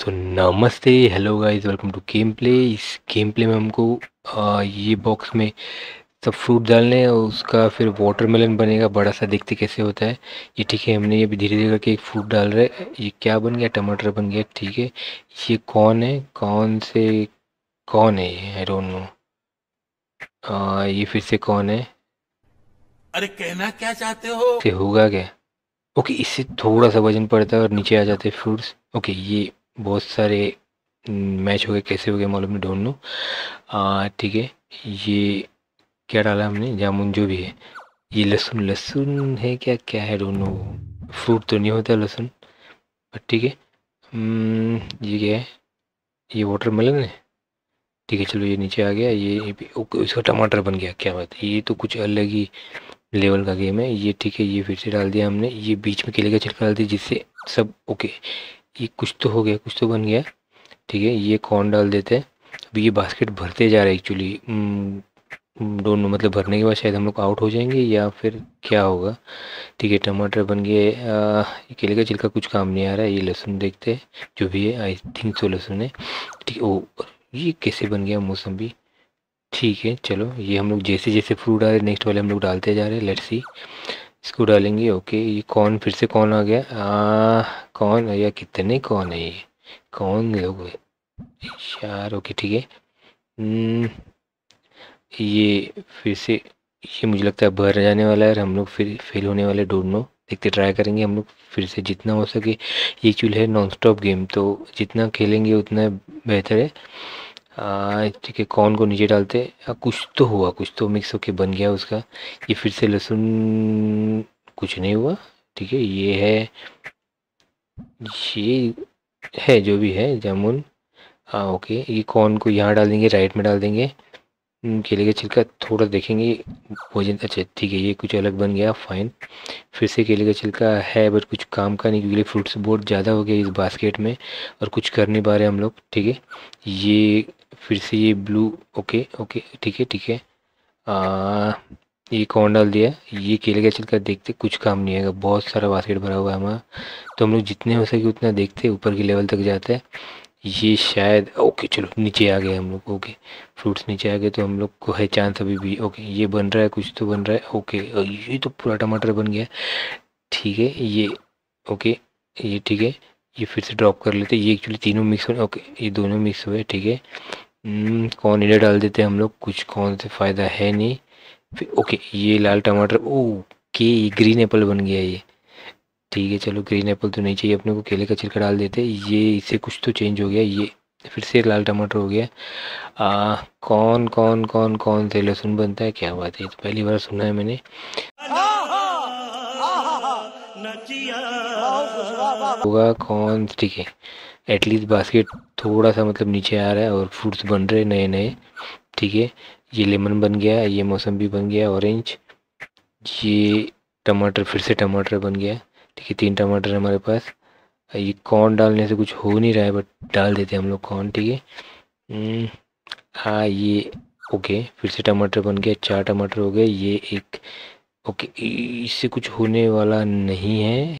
सो नमस्ते hello guys welcome to game play इस game play में हमको आ, ये बॉक्स में सब फ्रूट डालने हैं और उसका फिर वाटरमेलन बनेगा बड़ा सा देखते कैसे होता है। ये ठीक है हमने ये भी धीरे धीरे करके एक फ्रूट डाल रहे हैं। ये क्या बन गया? टमाटर बन गया ठीक है। ये कौन है? कौन से कौन है ये? आई डोंट नो ये फिर से कौन है? अरे कहना क्या चाहते हो? से होगा क्या? ओके इससे थोड़ा सा वज़न पड़ता है और नीचे आ जाते हैं फ्रूट्स ओके ये बहुत सारे मैच हो गए कैसे हो गए मालूम नहीं ढूंढ लो ठीक है ये क्या डाला हमने? जामुन जो भी है। ये लहसुन लहसुन है क्या क्या है ढूंढ लो फ्रूट तो नहीं होता लहसुन बट ठीक है. हम्म, ये क्या है? ये वाटर मेलन है? ठीक है चलो ये नीचे आ गया ये, इसका टमाटर बन गया क्या बात ये तो कुछ अलग ही लेवल का गेम है। ये ठीक है ये फिर से डाल दिया हमने। ये बीच में केले का छिलका डाल दिया जिससे सब ओके ये कुछ तो हो गया, कुछ तो बन गया। ठीक है, ये कॉर्न डाल देते हैं? अभी ये बास्केट भरते जा रहे हैं एक्चुअली डोंट नो मतलब भरने के बाद शायद हम लोग आउट हो जाएँगे या फिर क्या होगा? ठीक है, टमाटर बन गए। केले का छिलका कुछ काम नहीं आ रहा है, ये लहसुन देखते हैं, जो भी है आई थिंक सो लहसुन है। ठीक, ओ, ये कैसे बन गया मौसम्बी ठीक है, चलो, ये हम लोग जैसे जैसे फ्रूट आ रहे नेक्स्ट वाले हम लोग डालते जा रहे हैं लेट्स सी इसको डालेंगे ओके ये कौन फिर से कौन आ गया? आ, कौन या कितने कौन है ये? कौन लोग यार ओके ठीक है। हम्म, ये फिर से ये मुझे लगता है भर जाने वाला है और हम लोग फिर फेल होने वाले ढूंढनो देखते ट्राई करेंगे हम लोग फिर से जितना हो सके। ये एक्चुअली है नॉन स्टॉप गेम तो जितना खेलेंगे उतना बेहतर है। ठीक है कौन को नीचे डालते आ, कुछ तो हुआ कुछ तो मिक्स होके बन गया उसका। ये फिर से लहसुन कुछ नहीं हुआ ठीक है ये है ये है जो भी है जामुन। हाँ ओके ये कॉर्न को यहाँ डाल देंगे राइट में डाल देंगे? केले का छिलका थोड़ा देखेंगे। भोजन अच्छा ठीक है, ये कुछ अलग बन गया फाइन फिर से केले का छिलका है बट कुछ काम का नहीं, क्योंकि फ्रूट्स बहुत ज़्यादा हो गया इस बास्केट में, और कुछ कर नहीं पा रहे हम लोग, ठीक है? ये फिर से ये ब्लू ओके ओके ठीक है ठीक है। ये कौन डाल दिया। ये केले का छिलका देखते, कुछ काम नहीं आएगा, बहुत सारा बास्केट भरा हुआ है हमारा। तो हम लोग जितने हो सके उतना देखते, ऊपर के लेवल तक जाते। हैं ये शायद ओके चलो नीचे आ गए हम लोग ओके फ्रूट्स नीचे आ गए तो हम लोग को है चांस अभी भी ओके ये बन रहा है कुछ तो बन रहा है ओके ये तो पूरा टमाटर बन गया ठीक है ये ओके ये ठीक है ये फिर से ड्रॉप कर लेते हैं ये एक्चुअली तीनों मिक्स हो ओके ये दोनों मिक्स हुए ठीक है हम्म, कौन इधर डाल देते हैं हम लोग कुछ कौन से फ़ायदा है नहीं फिर ओके ये लाल टमाटर ओके ये ग्रीन एप्पल बन गया ये ठीक है चलो ग्रीन एप्पल तो नहीं चाहिए अपने को केले का छिलका डाल देते ये इससे कुछ तो चेंज हो गया ये फिर से लाल टमाटर हो गया। आ, कौन कौन कौन कौन से लहसुन बनता है क्या बात है तो पहली बार सुना है मैंने। होगा कौन ठीक है एटलीस्ट बास्केट थोड़ा सा मतलब नीचे आ रहा है और फ्रूट्स बन रहे नए नए ठीक है। ये लेमन बन गया ये मौसम्बी बन गया ऑरेंज ये टमाटर फिर से टमाटर बन गया। ठीक है तीन टमाटर हमारे पास। ये कॉर्न डालने से कुछ हो नहीं रहा है बट डाल देते हैं हम लोग कॉर्न ठीक है? हम्म, हाँ ये ओके फिर से टमाटर बन गया चार टमाटर हो गए ये एक ओके इससे कुछ होने वाला नहीं है।